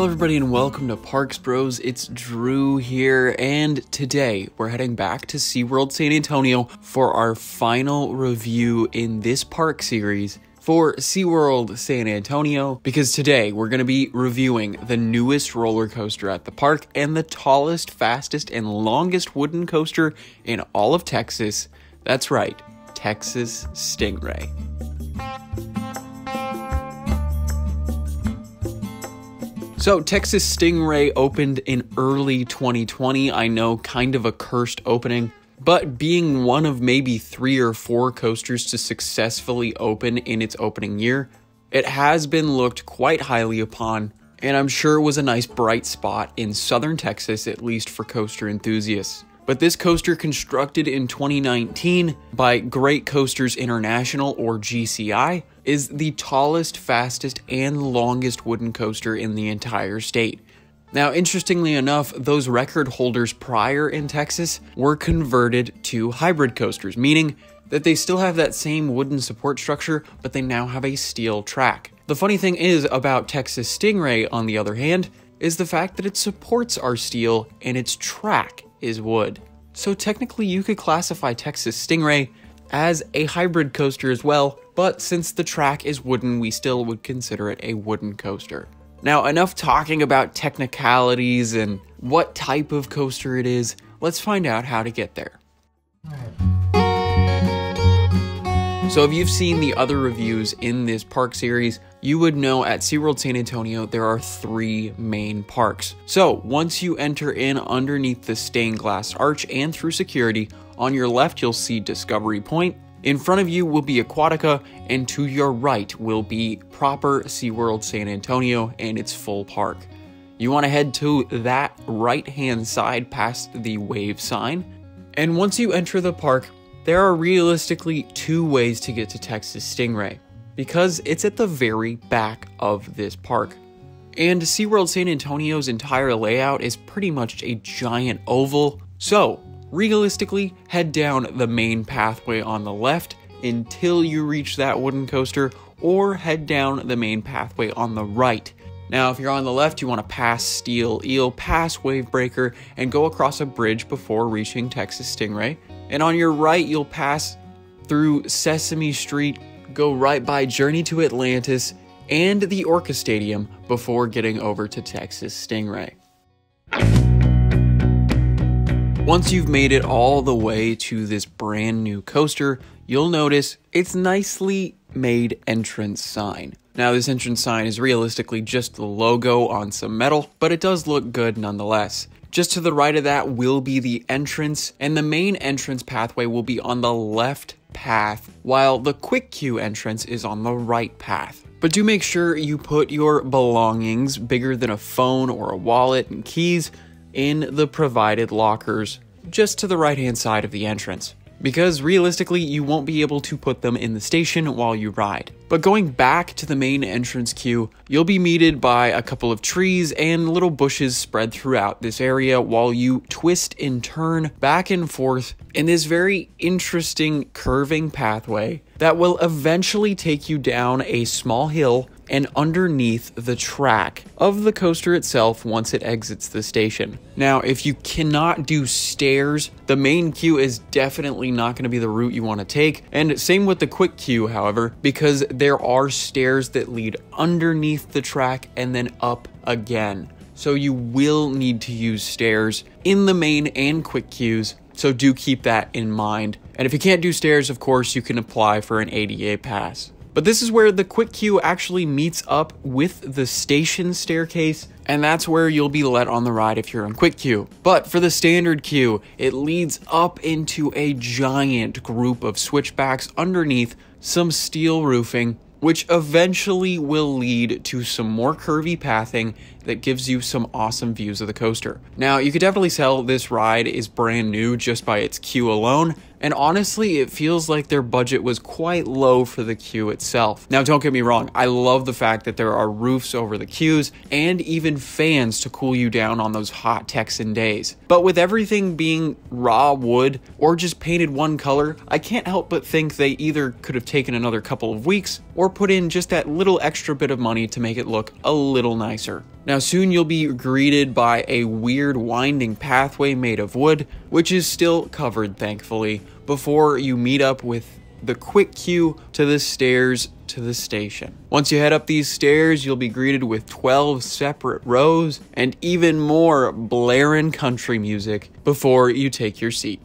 Hello, everybody, and welcome to Parks Bros. It's Drew here, and today we're heading back to SeaWorld San Antonio for our final review in this park series for SeaWorld San Antonio because today we're going to be reviewing the newest roller coaster at the park and the tallest, fastest, and longest wooden coaster in all of Texas. That's right, Texas Stingray. So, Texas Stingray opened in early 2020. I know, kind of a cursed opening, but being one of maybe three or four coasters to successfully open in its opening year, it has been looked quite highly upon, and I'm sure it was a nice bright spot in southern Texas, at least for coaster enthusiasts. But this coaster, constructed in 2019 by Great Coasters International or GCI, is the tallest, fastest, and longest wooden coaster in the entire state. Now, interestingly enough, those record holders prior in Texas were converted to hybrid coasters, meaning that they still have that same wooden support structure, but they now have a steel track. The funny thing is about Texas Stingray, on the other hand, is the fact that it supports are steel and its track is wood. So technically, you could classify Texas Stingray as a hybrid coaster as well, but since the track is wooden, we still would consider it a wooden coaster. Now, enough talking about technicalities and what type of coaster it is, let's find out how to get there. So, if you've seen the other reviews in this park series, you would know at SeaWorld San Antonio there are three main parks. So, once you enter in underneath the stained glass arch and through security, on your left you'll see Discovery Point, in front of you will be Aquatica, and to your right will be proper SeaWorld San Antonio and its full park. You want to head to that right hand side past the wave sign. And once you enter the park, there are realistically two ways to get to Texas Stingray, because it's at the very back of this park. And SeaWorld San Antonio's entire layout is pretty much a giant oval, so realistically, head down the main pathway on the left until you reach that wooden coaster, or head down the main pathway on the right. Now, if you're on the left, you want to pass Steel Eel, pass Wavebreaker, and go across a bridge before reaching Texas Stingray. And on your right, you'll pass through Sesame Street, go right by Journey to Atlantis and the Orca Stadium before getting over to Texas Stingray. Once you've made it all the way to this brand new coaster, you'll notice its nicely made entrance sign. Now, this entrance sign is realistically just the logo on some metal, but it does look good nonetheless. Just to the right of that will be the entrance, and the main entrance pathway will be on the left path, while the quick queue entrance is on the right path. But do make sure you put your belongings, bigger than a phone or a wallet and keys, in the provided lockers just to the right hand side of the entrance because realistically, you won't be able to put them in the station while you ride. But going back to the main entrance queue, you'll be meted by a couple of trees and little bushes spread throughout this area while you twist and turn back and forth in this very interesting curving pathway that will eventually take you down a small hill and underneath the track of the coaster itself once it exits the station. Now, if you cannot do stairs, the main queue is definitely not going to be the route you want to take. And same with the quick queue, however, because there are stairs that lead underneath the track and then up again. So you will need to use stairs in the main and quick queues. So do keep that in mind. And if you can't do stairs, of course, you can apply for an ADA pass. But this is where the quick queue actually meets up with the station staircase, and that's where you'll be let on the ride if you're in quick queue. But for the standard queue, it leads up into a giant group of switchbacks underneath some steel roofing which eventually will lead to some more curvy pathing that gives you some awesome views of the coaster. Now, you could definitely tell this ride is brand new just by its queue alone, and honestly, it feels like their budget was quite low for the queue itself. Now, don't get me wrong, I love the fact that there are roofs over the queues and even fans to cool you down on those hot Texan days. But with everything being raw wood or just painted one color, I can't help but think they either could have taken another couple of weeks or put in just that little extra bit of money to make it look a little nicer. Now, soon you'll be greeted by a weird winding pathway made of wood, which is still covered, thankfully, before you meet up with the quick queue to the stairs to the station. Once you head up these stairs, you'll be greeted with 12 separate rows and even more blaring country music before you take your seat.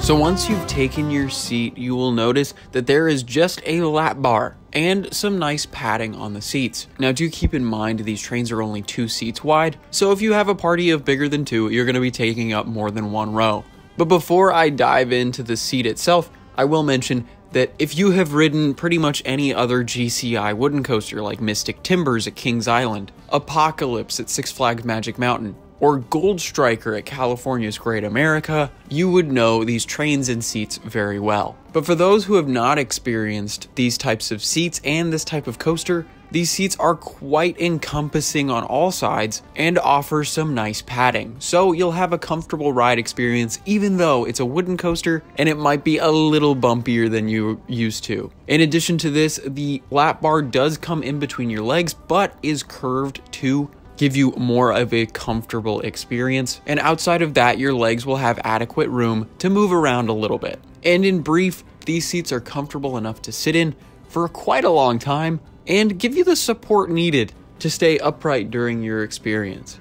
So once you've taken your seat, you will notice that there is just a lap bar and some nice padding on the seats. Now do keep in mind these trains are only two seats wide, so if you have a party of bigger than two, you're going to be taking up more than one row. But before I dive into the seat itself, I will mention that if you have ridden pretty much any other GCI wooden coaster like Mystic Timbers at Kings Island, Apocalypse at Six Flags Magic Mountain, or Gold Striker at California's Great America, you would know these trains and seats very well. But for those who have not experienced these types of seats and this type of coaster, these seats are quite encompassing on all sides and offer some nice padding, so you'll have a comfortable ride experience even though it's a wooden coaster and it might be a little bumpier than you used to. In addition to this, the lap bar does come in between your legs but is curved to give you more of a comfortable experience. And outside of that, your legs will have adequate room to move around a little bit. And in brief, these seats are comfortable enough to sit in for quite a long time and give you the support needed to stay upright during your experience.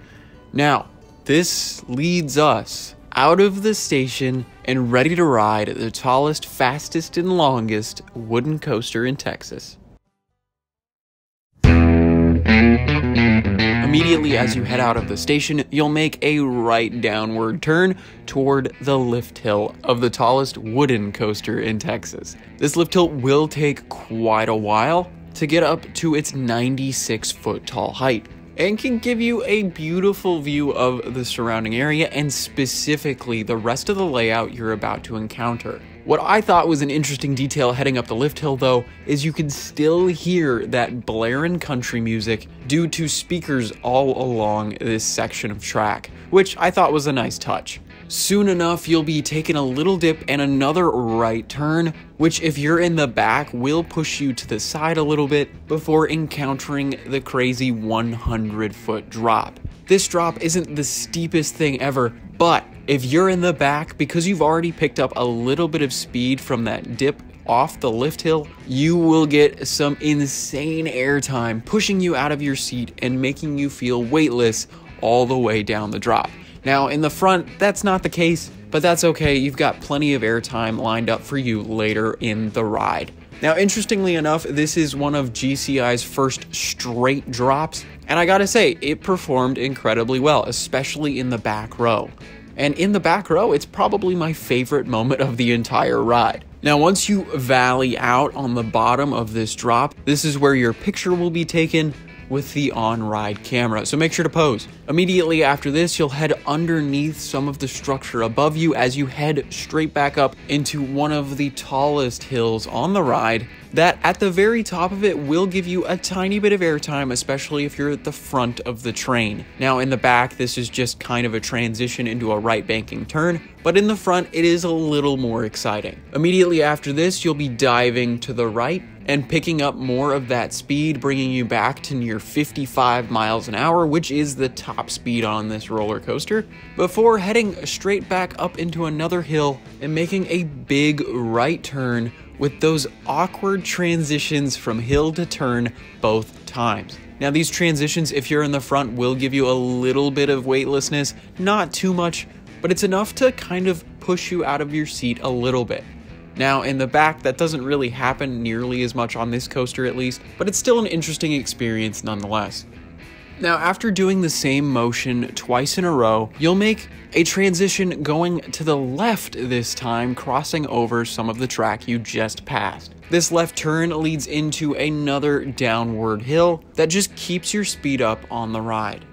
Now, this leads us out of the station and ready to ride the tallest, fastest, and longest wooden coaster in Texas. Immediately as you head out of the station, you'll make a right downward turn toward the lift hill of the tallest wooden coaster in Texas. This lift hill will take quite a while to get up to its 96 foot tall height and can give you a beautiful view of the surrounding area and specifically the rest of the layout you're about to encounter. What I thought was an interesting detail heading up the lift hill, though, is you can still hear that blaring country music due to speakers all along this section of track, which I thought was a nice touch. Soon enough, you'll be taking a little dip and another right turn, which, if you're in the back, will push you to the side a little bit before encountering the crazy 100 foot drop. This drop isn't the steepest thing ever, but if you're in the back, because you've already picked up a little bit of speed from that dip off the lift hill, you will get some insane airtime pushing you out of your seat and making you feel weightless all the way down the drop. Now, in the front, that's not the case, but that's okay. You've got plenty of airtime lined up for you later in the ride. Now, interestingly enough, this is one of GCI's first straight drops, and I gotta say, it performed incredibly well, especially in the back row. And in the back row, it's probably my favorite moment of the entire ride. Now, once you valley out on the bottom of this drop, this is where your picture will be taken with the on-ride camera, so make sure to pose. Immediately after this, you'll head underneath some of the structure above you as you head straight back up into one of the tallest hills on the ride that at the very top of it will give you a tiny bit of airtime, especially if you're at the front of the train. Now in the back, this is just kind of a transition into a right banking turn, but in the front, it is a little more exciting. Immediately after this, you'll be diving to the right and picking up more of that speed, bringing you back to near 55 miles an hour, which is the top speed on this roller coaster, before heading straight back up into another hill and making a big right turn with those awkward transitions from hill to turn both times. Now, these transitions, if you're in the front, will give you a little bit of weightlessness, not too much, but it's enough to kind of push you out of your seat a little bit. Now, in the back, that doesn't really happen nearly as much on this coaster at least, but it's still an interesting experience nonetheless. Now, after doing the same motion twice in a row, you'll make a transition going to the left this time, crossing over some of the track you just passed. This left turn leads into another downward hill that just keeps your speed up on the ride.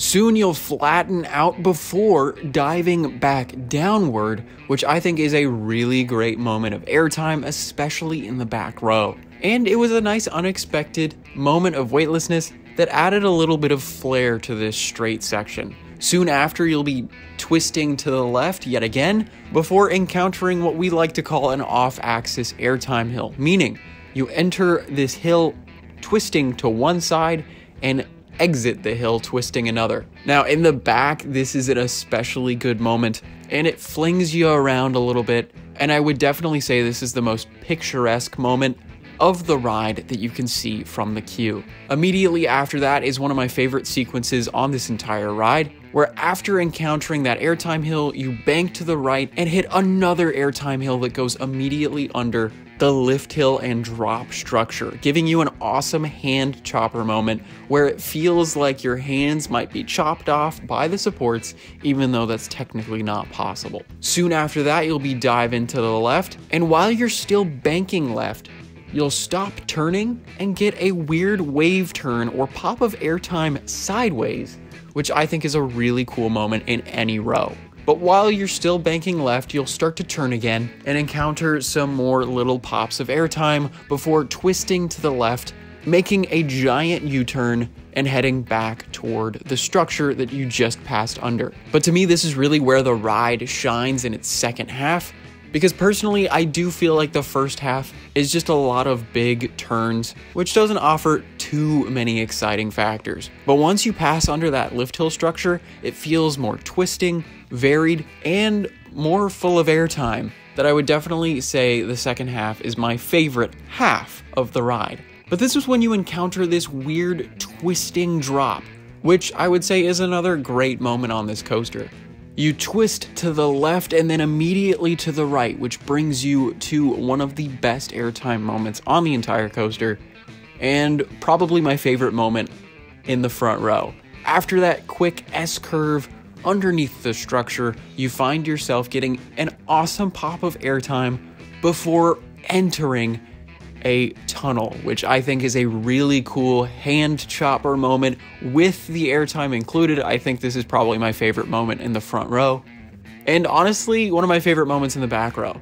Soon you'll flatten out before diving back downward, which I think is a really great moment of airtime, especially in the back row. And it was a nice unexpected moment of weightlessness that added a little bit of flair to this straight section. Soon after, you'll be twisting to the left yet again before encountering what we like to call an off axis airtime hill, meaning you enter this hill twisting to one side and exit the hill twisting another. Now, in the back, this is an especially good moment, and it flings you around a little bit, and I would definitely say this is the most picturesque moment of the ride that you can see from the queue. Immediately after that is one of my favorite sequences on this entire ride, where after encountering that airtime hill, you bank to the right and hit another airtime hill that goes immediately under the lift hill and drop structure, giving you an awesome hand chopper moment where it feels like your hands might be chopped off by the supports, even though that's technically not possible. Soon after that, you'll be diving to the left, and while you're still banking left, you'll stop turning and get a weird wave turn or pop of airtime sideways, which I think is a really cool moment in any row. But while you're still banking left, you'll start to turn again and encounter some more little pops of airtime before twisting to the left, making a giant U-turn and heading back toward the structure that you just passed under. But to me, this is really where the ride shines in its second half, because personally, I do feel like the first half is just a lot of big turns, which doesn't offer too many exciting factors. But once you pass under that lift hill structure, it feels more twisting, varied, and more full of airtime that I would definitely say the second half is my favorite half of the ride. But this is when you encounter this weird twisting drop, which I would say is another great moment on this coaster. You twist to the left and then immediately to the right, which brings you to one of the best airtime moments on the entire coaster, and probably my favorite moment in the front row. After that quick S curve underneath the structure, you find yourself getting an awesome pop of airtime before entering a tunnel, which I think is a really cool hand chopper moment with the airtime included. I think this is probably my favorite moment in the front row. And honestly, one of my favorite moments in the back row.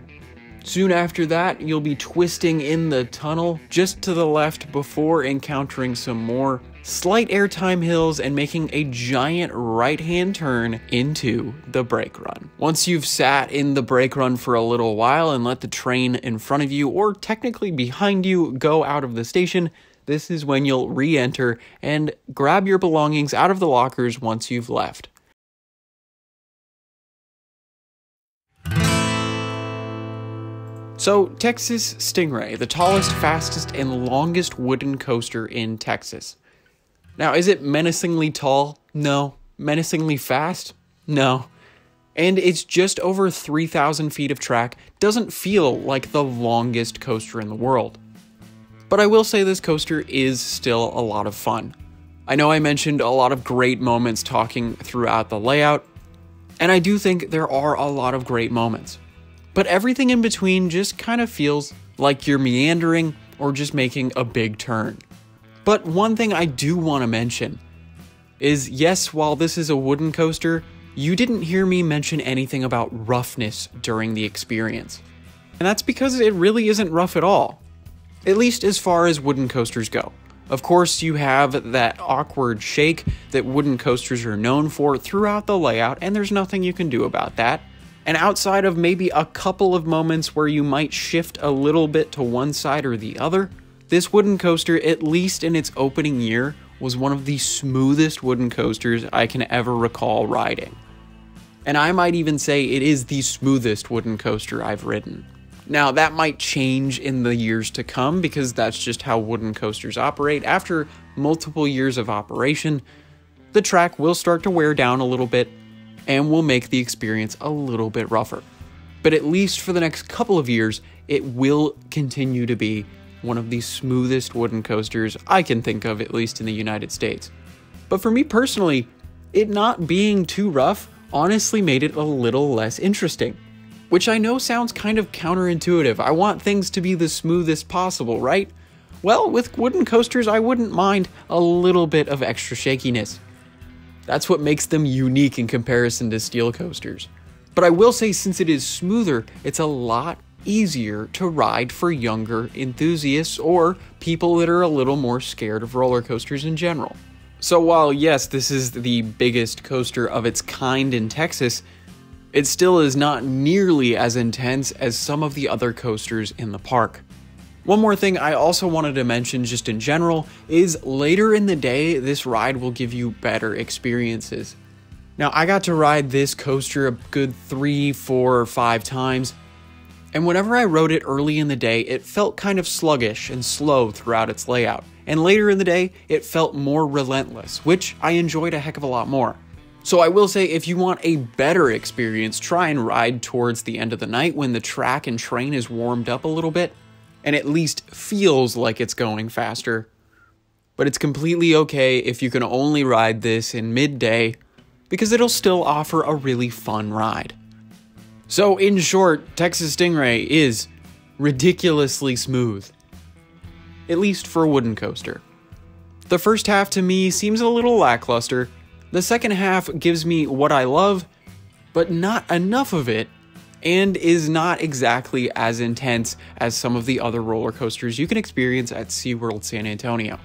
Soon after that, you'll be twisting in the tunnel just to the left before encountering some more slight airtime hills and making a giant right hand turn into the brake run. Once you've sat in the brake run for a little while and let the train in front of you, or technically behind you, go out of the station, this is when you'll re enter and grab your belongings out of the lockers once you've left. So, Texas Stingray, the tallest, fastest, and longest wooden coaster in Texas. Now, is it menacingly tall? No. Menacingly fast? No. And it's just over 3,000 feet of track, doesn't feel like the longest coaster in the world. But I will say this coaster is still a lot of fun. I know I mentioned a lot of great moments talking throughout the layout, and I do think there are a lot of great moments. But everything in between just kind of feels like you're meandering or just making a big turn. But one thing I do want to mention is yes, while this is a wooden coaster, you didn't hear me mention anything about roughness during the experience. And that's because it really isn't rough at all. At least as far as wooden coasters go. Of course, you have that awkward shake that wooden coasters are known for throughout the layout, and there's nothing you can do about that. And outside of maybe a couple of moments where you might shift a little bit to one side or the other, this wooden coaster, at least in its opening year, was one of the smoothest wooden coasters I can ever recall riding. And I might even say it is the smoothest wooden coaster I've ridden. Now, that might change in the years to come because that's just how wooden coasters operate. After multiple years of operation, the track will start to wear down a little bit and will make the experience a little bit rougher. But at least for the next couple of years, it will continue to be one of the smoothest wooden coasters I can think of, at least in the United States. But for me personally, it not being too rough honestly made it a little less interesting. Which I know sounds kind of counterintuitive. I want things to be the smoothest possible, right? Well, with wooden coasters, I wouldn't mind a little bit of extra shakiness. That's what makes them unique in comparison to steel coasters. But I will say, since it is smoother, it's a lot easier to ride for younger enthusiasts or people that are a little more scared of roller coasters in general. So, while yes, this is the biggest coaster of its kind in Texas, it still is not nearly as intense as some of the other coasters in the park. One more thing I also wanted to mention, just in general, is later in the day, this ride will give you better experiences. Now, I got to ride this coaster a good three, four, or five times, and whenever I rode it early in the day, it felt kind of sluggish and slow throughout its layout. And later in the day, it felt more relentless, which I enjoyed a heck of a lot more. So I will say, if you want a better experience, try and ride towards the end of the night when the track and train is warmed up a little bit and at least feels like it's going faster. But it's completely okay if you can only ride this in midday because it'll still offer a really fun ride. So, in short, Texas Stingray is ridiculously smooth, at least for a wooden coaster. The first half to me seems a little lackluster. The second half gives me what I love, but not enough of it and is not exactly as intense as some of the other roller coasters you can experience at SeaWorld San Antonio.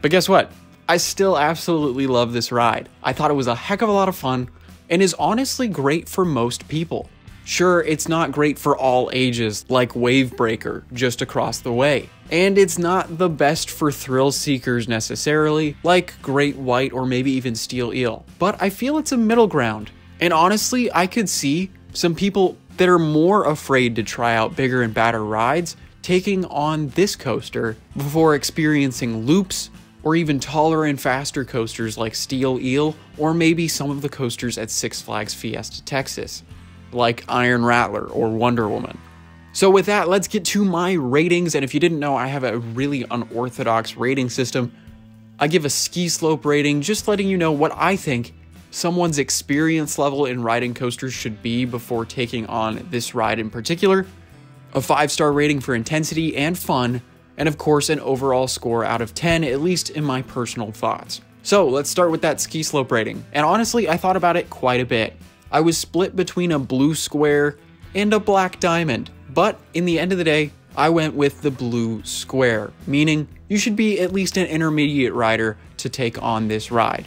But guess what? I still absolutely love this ride. I thought it was a heck of a lot of fun and is honestly great for most people. Sure, it's not great for all ages like Wavebreaker just across the way. And it's not the best for thrill seekers necessarily, like Great White or maybe even Steel Eel. But I feel it's a middle ground. And honestly, I could see some people that are more afraid to try out bigger and badder rides taking on this coaster before experiencing loops or even taller and faster coasters like Steel Eel or maybe some of the coasters at Six Flags Fiesta Texas, like Iron Rattler or Wonder Woman. So, with that, let's get to my ratings. And if you didn't know, I have a really unorthodox rating system. I give a ski slope rating, just letting you know what I think someone's experience level in riding coasters should be before taking on this ride in particular, a 5 star rating for intensity and fun, and of course, an overall score out of 10, at least in my personal thoughts. So let's start with that ski slope rating. And honestly, I thought about it quite a bit. I was split between a blue square and a black diamond, but in the end of the day, I went with the blue square, meaning you should be at least an intermediate rider to take on this ride.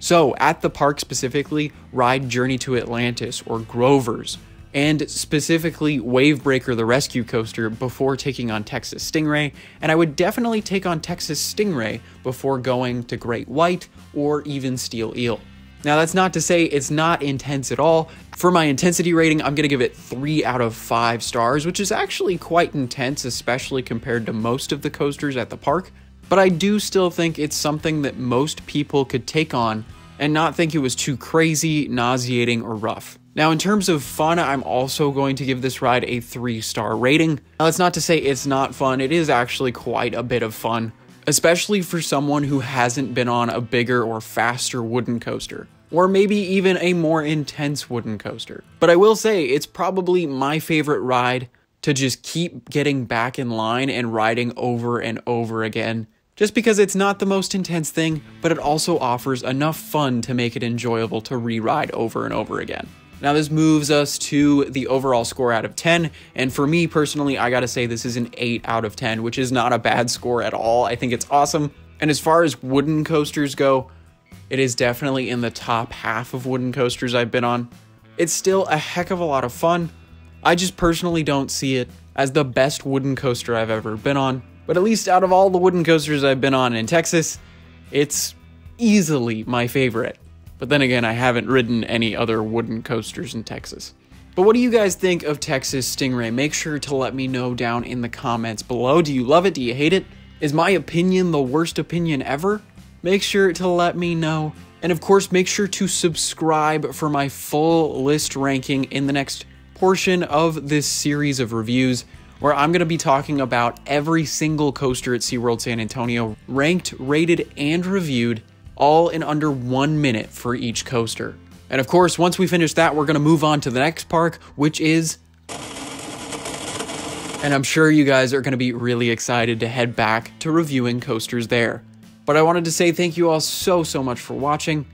So, at the park specifically, ride Journey to Atlantis or Grover's, and specifically Wavebreaker the Rescue Coaster before taking on Texas Stingray, and I would definitely take on Texas Stingray before going to Great White or even Steel Eel. Now, that's not to say it's not intense at all. For my intensity rating, I'm gonna give it 3 out of 5 stars, which is actually quite intense, especially compared to most of the coasters at the park but I do still think it's something that most people could take on and not think it was too crazy, nauseating, or rough. Now, in terms of fun, I'm also going to give this ride a 3 star rating. Now, that's not to say it's not fun, it is actually quite a bit of fun, especially for someone who hasn't been on a bigger or faster wooden coaster. Or maybe even a more intense wooden coaster. But I will say, it's probably my favorite ride to just keep getting back in line and riding over and over again just because it's not the most intense thing, but it also offers enough fun to make it enjoyable to re-ride over and over again. Now, this moves us to the overall score out of 10. And for me personally, I gotta say this is an 8 out of 10, which is not a bad score at all. I think it's awesome. And as far as wooden coasters go, it is definitely in the top half of wooden coasters I've been on. It's still a heck of a lot of fun. I just personally don't see it as the best wooden coaster I've ever been on. But at least out of all the wooden coasters I've been on in Texas, it's easily my favorite. But then again, I haven't ridden any other wooden coasters in Texas. But what do you guys think of Texas Stingray? Make sure to let me know down in the comments below. Do you love it? Do you hate it? Is my opinion the worst opinion ever? Make sure to let me know. And of course, make sure to subscribe for my full list ranking in the next portion of this series of reviews where I'm going to be talking about every single coaster at SeaWorld San Antonio, ranked, rated, and reviewed, all in under one minute for each coaster. And of course, once we finish that, we're going to move on to the next park, which is. And I'm sure you guys are going to be really excited to head back to reviewing coasters there. But I wanted to say thank you all so, so much for watching.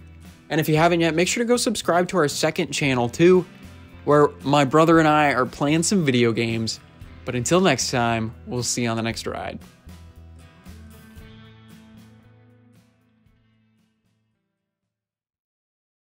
And if you haven't yet, make sure to go subscribe to our second channel too, where my brother and I are playing some video games but until next time, we'll see you on the next ride.